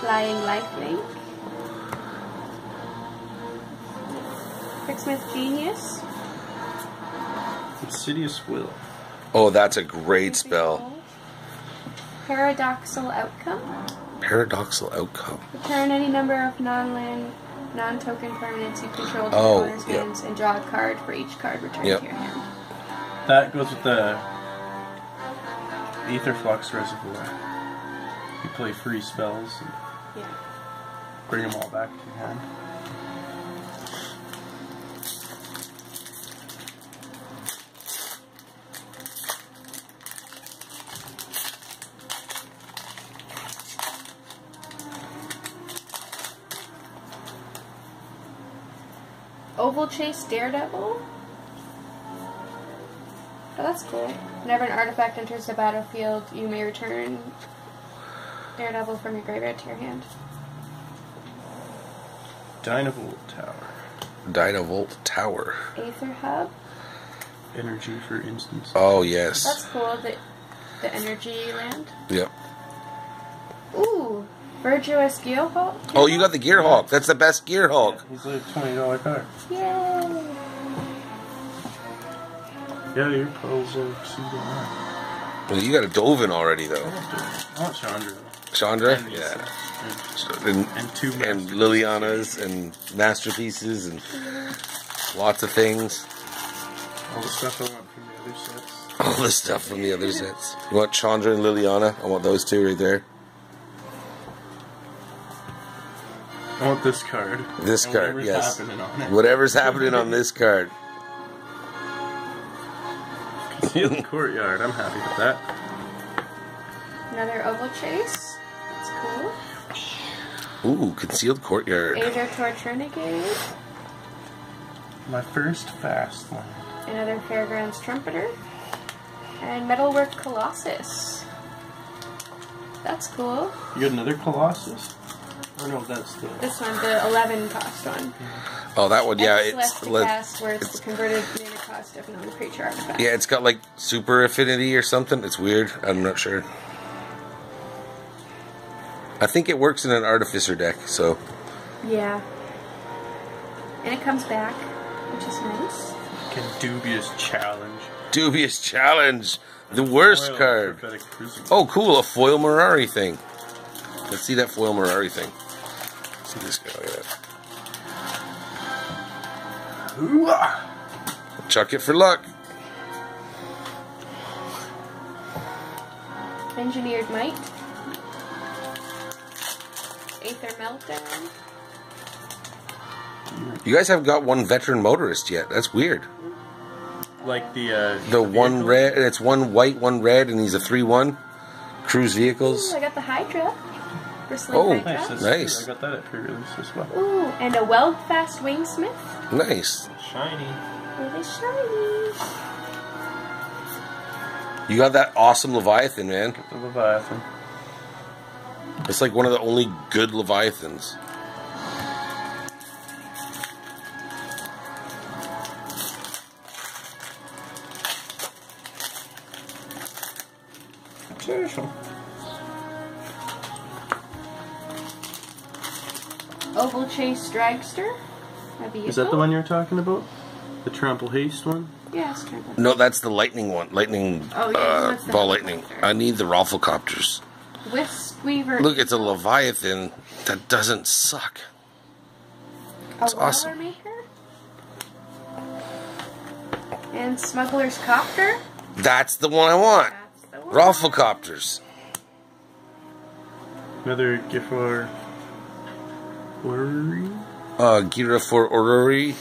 Flying Lifelink. Tricksmith Genius. Insidious Will. Oh, that's a great spell. Paradoxical Outcome. Paradoxical outcome. Return any number of non-land, non-token permanents you control to Oh, your opponent's yep. hands and draw a card for each card returned Yep. to your hand. That goes with the Aetherflux Reservoir. You play free spells and Yeah. bring them all back to your hand. Ovalchase Daredevil. Oh, that's cool. Whenever an artifact enters the battlefield, you may return Daredevil from your graveyard to your hand. Dynavolt Tower. Dynavolt Tower. Aether Hub. Energy for instance. Oh, yes. That's cool. The, the energy land. Yep. Ooh, Verdurous Gearhulk. Oh, you got the Gearhulk. That's the best Gearhulk. He's like a $20 card. Yay! Yeah, your calls are exceeding oh that. Well, you got a Dovin already, though. I want Chandra. Chandra? And Yeah. Lisa. And, And two and. Liliana's and masterpieces and lots of things. All the stuff I want from the other sets. All the stuff from the other sets. You want Chandra and Liliana? I want those two right there. I want this card. This And card, whatever's yes. happening on it. Whatever's happening on this card. Concealed Courtyard. I'm happy with that. Another Oval Chase. That's cool. Ooh, concealed courtyard. Aethertorch Renegade. My first fast one. Another Fairgrounds Trumpeter. And Metalwork Colossus. That's cool. You got another Colossus? Or no, that's the. This one, the 11 cost one. Oh, that one, yeah, X less it's to cast where it's the converted mana cost of non-creature artifact. yeah, it's got like super affinity or something. It's weird. I'm not sure. I think it works in an artificer deck. So Yeah. And it comes back, which is nice. Fucking dubious challenge. dubious challenge, the worst Foil card. Oh, cool, a foil Mirari thing. Let's see that foil Mirari thing. Let's see this guy. Look at that. Hooah! Chuck it for luck. Engineered Might. Aether Meltdown. You guys haven't got one veteran motorist yet. That's weird. Like the uh, The one vehicle? red, it's one white, one red, and he's a three-one. Cruise Ooh, vehicles. I got the Hydra. Oh. Hydra. Nice. That's Nice. Nice. I got that at pre-release as well. Ooh, and a Weldfast Wingsmith. Nice. Shiny. Really shiny. You got that awesome Leviathan, man. The Leviathan. It's like one of the only good Leviathans. Seriously. Ovalchase Dragster. Is that the one you're talking about? The Trample Haste one? Yes, Trample. No, that's the lightning one. Lightning, Oh, yeah, uh, that's the ball lightning. I need the Rafflecopters. Wisp Weaver. Look, it's a Leviathan that doesn't suck. a it's awesome. Maker. And Smuggler's Copter. That's the one I want. That's the one. Rafflecopters. Another gift for Worry? Uh, Ghirapur Orrery.